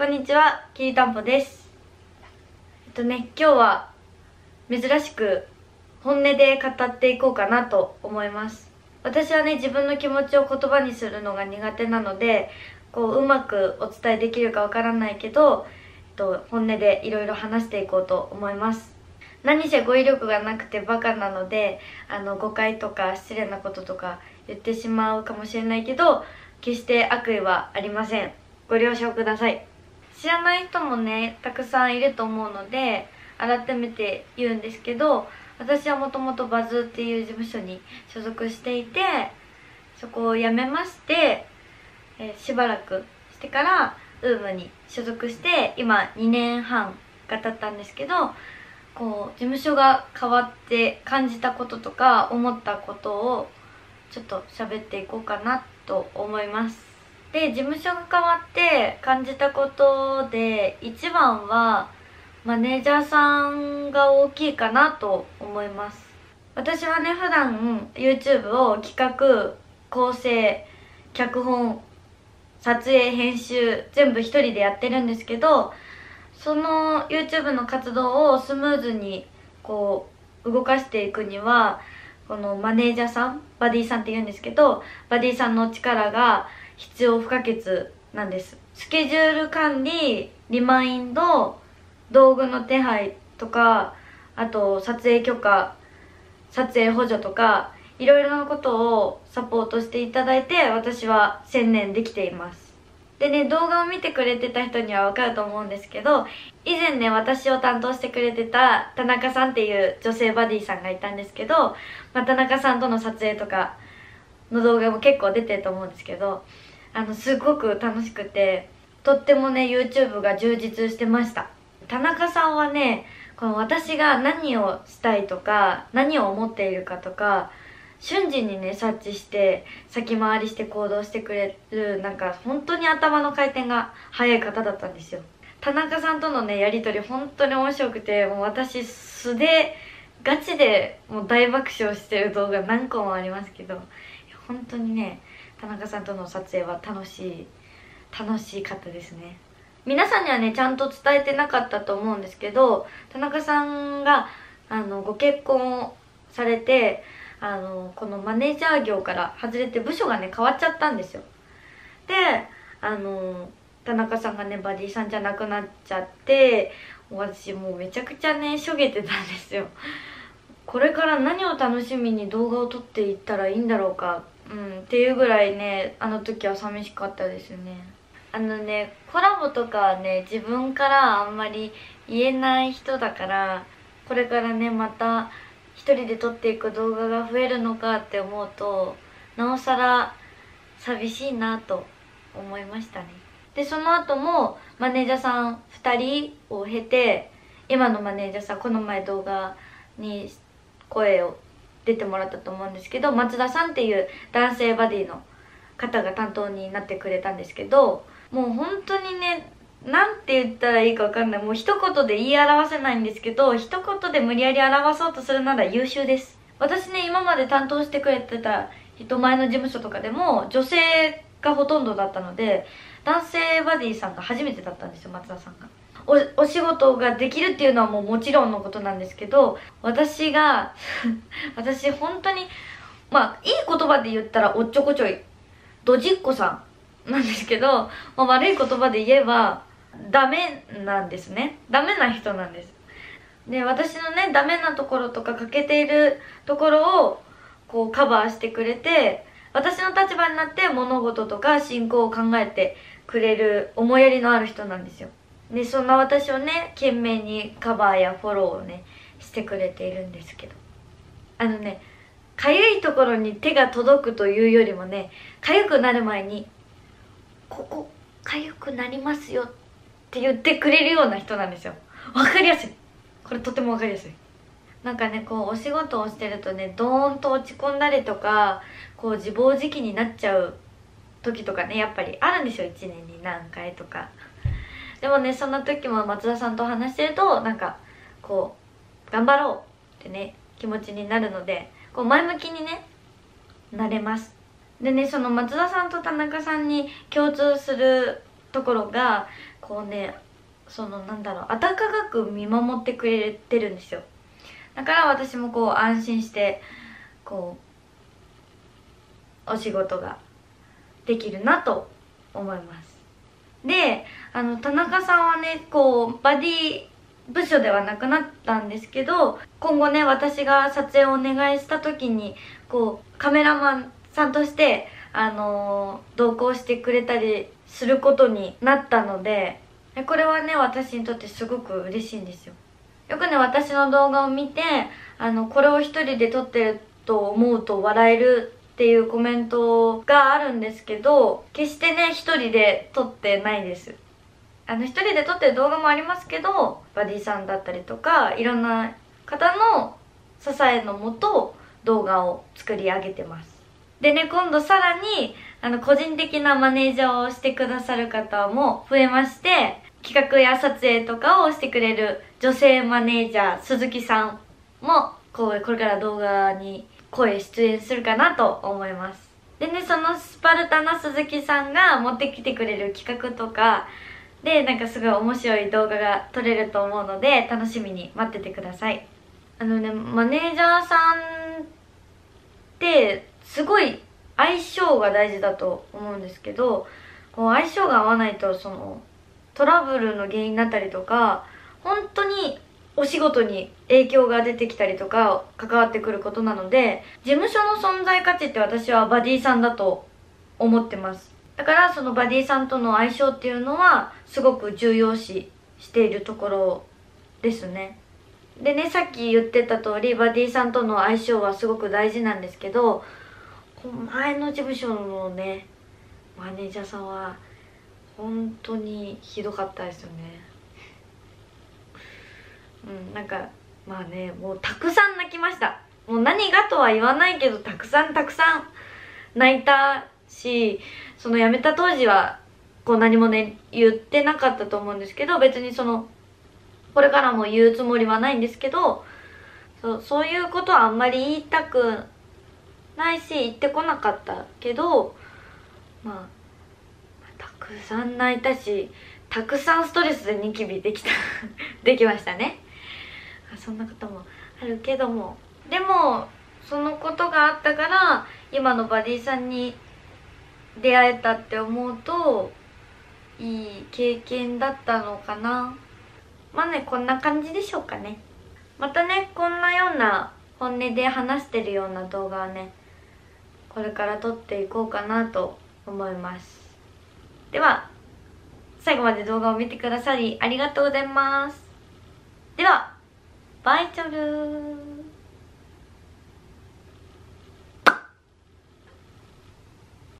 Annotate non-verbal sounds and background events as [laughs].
こんにちは、きりたんぽです。えっとね、今日は珍しく本音で語っていこうかなと思います。私はね、自分の気持ちを言葉にするのが苦手なので、こう、うまくお伝えできるかわからないけど、えっと、本音でいろいろ話していこうと思います。何せ語彙力がなくてバカなので、あの、誤解とか失礼なこととか言ってしまうかもしれないけど、決して悪意はありません。ご了承ください。知らない人もねたくさんいると思うので改めて言うんですけど私はもともとバズっていう事務所に所属していてそこを辞めまして、えーしばらくしてからウームに所属して今2年半が経ったんですけどこう事務所が変わって感じたこととか思ったことをちょっと喋っていこうかなと思います。で事務所が変わって感じたことで一番はマネージャーさんが大きいかなと思います。私はね普段 YouTube を企画構成脚本撮影編集全部一人でやってるんですけどその YouTube の活動をスムーズにこう動かしていくにはこのマネージャーさんバディさんって言うんですけどバディさんの力が必要不可欠なんです。スケジュール管理リマインド道具の手配とかあと撮影許可撮影補助とかいろいろなことをサポートしていただいて私は専念できています。でね動画を見てくれてた人にはわかると思うんですけど以前ね私を担当してくれてた田中さんっていう女性バディさんがいたんですけど、まあ、田中さんとの撮影とかの動画も結構出てると思うんですけどあのすごく楽しくてとってもね YouTube が充実してました。田中さんはねこの私が何をしたいとか何を思っているかとか瞬時にね察知して先回りして行動してくれるなんか本当に頭の回転が速い方だったんですよ。田中さんとのねやり取り本当に面白くてもう私素でガチでもう大爆笑してる動画何個もありますけど本当にね田中さんとの撮影は楽しい楽しかったですね。皆さんにはねちゃんと伝えてなかったと思うんですけど田中さんがあのご結婚をされてあのこのマネージャー業から外れて部署がね変わっちゃったんですよ。であの田中さんがねバディさんじゃなくなっちゃって私もうめちゃくちゃねしょげてたんですよ。これから何を楽しみに動画を撮っていったらいいんだろうかうんっていうぐらいねあの時は寂しかったですね。あのねコラボとかはね自分からあんまり言えない人だからこれからねまた一人で撮っていく動画が増えるのかって思うとなおさら寂しいなと思いましたね。でその後もマネージャーさん2人を経て今のマネージャーさんこの前動画に声を出てもらったと思うんですけど松田さんっていう男性バディの方が担当になってくれたんですけどもう本当にねなんて言ったらいいか分かんない。もう一言で言い表せないんですけど一言で無理やり表そうとするなら優秀です。私ね今まで担当してくれてた人前の事務所とかでも女性がほとんどだったので男性バディさんが初めてだったんですよ松田さんが。お仕事ができるっていうのはもうもちろんのことなんですけど私が [laughs] 私本当にまあいい言葉で言ったらおっちょこちょいドジっ子さんなんですけど、まあ、悪い言葉で言えばダメなんですね。ダメな人なんです。で私のねダメなところとか欠けているところをこうカバーしてくれて私の立場になって物事とか進行を考えてくれる思いやりのある人なんですよ。でそんな私をね懸命にカバーやフォローをねしてくれているんですけど。あのねかゆいところに手が届くというよりもねかゆくなる前にここかゆくなりますよって言ってくれるような人なんですよ。わかりやすい。これとてもわかりやすい。なんかねこうお仕事をしてるとねドーンと落ち込んだりとかこう自暴自棄になっちゃう時とかねやっぱりあるんですよ。1年に何回とか。でもねそんな時も松田さんと話してるとなんかこう頑張ろうってね気持ちになるのでこう前向きにねなれます。でねその松田さんと田中さんに共通するところがこうねそのなんだろう温かく見守ってくれてるんですよ。だから私もこう安心してこうお仕事ができるなと思います。であの田中さんはねこうバディ部署ではなくなったんですけど今後ね私が撮影をお願いした時にこうカメラマンさんとしてあのー、同行してくれたりすることになったのでこれはね私にとってすごく嬉しいんですよ。よくね私の動画を見てあのこれを一人で撮ってると思うと笑えるっていうコメントがあるんですけど決してね一人で撮ってないです。あの一人で撮ってる動画もありますけどバディさんだったりとかいろんな方の支えのもと動画を作り上げてます。でね今度さらにあの個人的なマネージャーをしてくださる方も増えまして企画や撮影とかをしてくれる女性マネージャー鈴木さんもこうこれから動画に声出演するかなと思います。でねそのスパルタな鈴木さんが持ってきてくれる企画とかでなんかすごい面白い動画が撮れると思うので楽しみに待っててください。あのねマネージャーさんってすごい相性が大事だと思うんですけどこう相性が合わないとそのトラブルの原因になったりとか本当にお仕事に影響が出てきたりとか関わってくることなので事務所の存在価値って私はバディさんだと思ってます。だからそのバディさんとの相性っていうのはすごく重要視しているところですね。でねさっき言ってた通りバディさんとの相性はすごく大事なんですけど前の事務所のねマネージャーさんは本当にひどかったですよね。うん。なんかまあねもうたくさん泣きました。もう何がとは言わないけどたくさんたくさん泣いたしその辞めた当時はこう何もね言ってなかったと思うんですけど別にそのこれからも言うつもりはないんですけどそうそういうことはあんまり言いたくないし言ってこなかったけどまあくさん泣いたしたくさんストレスでニキビできた [laughs] できましたね。そんなこともあるけども。でもそのことがあったから今のバディさんに出会えたって思うといい経験だったのかな。まあねこんな感じでしょうかね。またねこんなような本音で話してるような動画はねこれから撮っていこうかなと思います。では最後まで動画を見てくださりありがとうございます。では。バイチョルー